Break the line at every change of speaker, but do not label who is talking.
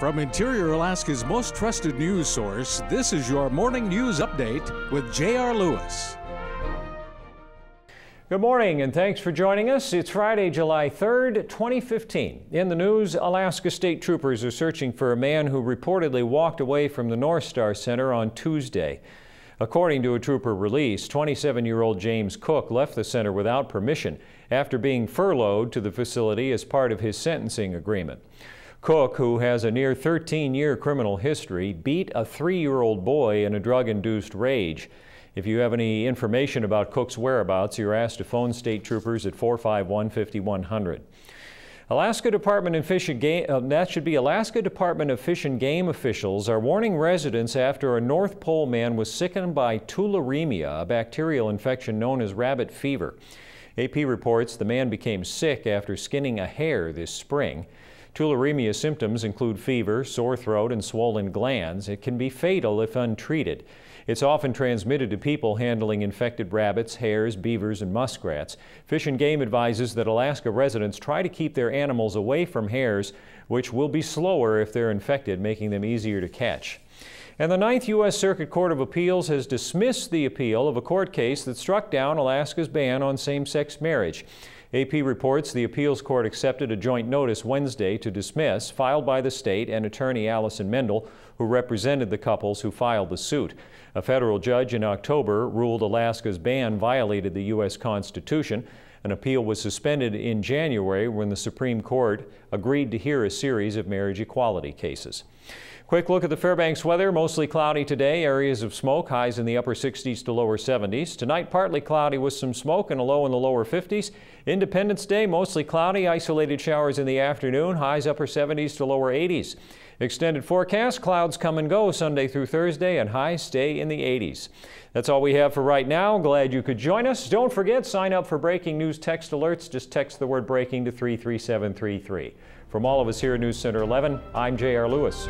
From Interior Alaska's most trusted news source, this is your morning news update with J.R. Lewis.
Good morning and thanks for joining us. It's Friday, July 3rd, 2015. In the news, Alaska state troopers are searching for a man who reportedly walked away from the North Star Center on Tuesday. According to a trooper release, 27-year-old James Cook left the center without permission after being furloughed to the facility as part of his sentencing agreement. Cook, who has a near 13-year criminal history, beat a three-year-old boy in a drug-induced rage. If you have any information about Cook's whereabouts, you're asked to phone state troopers at 451-5100. Alaska Department of Fish and Game, uh, that should be Alaska Department of Fish and Game officials are warning residents after a North Pole man was sickened by tularemia, a bacterial infection known as rabbit fever. AP reports the man became sick after skinning a hare this spring. Tularemia symptoms include fever, sore throat, and swollen glands. It can be fatal if untreated. It's often transmitted to people handling infected rabbits, hares, beavers, and muskrats. Fish and Game advises that Alaska residents try to keep their animals away from hares, which will be slower if they're infected, making them easier to catch. And the Ninth U.S. Circuit Court of Appeals has dismissed the appeal of a court case that struck down Alaska's ban on same-sex marriage. AP reports the appeals court accepted a joint notice Wednesday to dismiss filed by the state and attorney Allison Mendel, who represented the couples who filed the suit. A federal judge in October ruled Alaska's ban violated the U.S. Constitution. An appeal was suspended in January when the Supreme Court agreed to hear a series of marriage equality cases. Quick look at the Fairbanks weather. Mostly cloudy today. Areas of smoke. Highs in the upper 60s to lower 70s. Tonight, partly cloudy with some smoke and a low in the lower 50s. Independence Day, mostly cloudy. Isolated showers in the afternoon. Highs upper 70s to lower 80s. Extended forecast. Clouds come and go Sunday through Thursday and highs stay in the 80s. That's all we have for right now. Glad you could join us. Don't forget, sign up for breaking news text alerts. Just text the word breaking to 33733. From all of us here at News Center 11, I'm J.R. Lewis.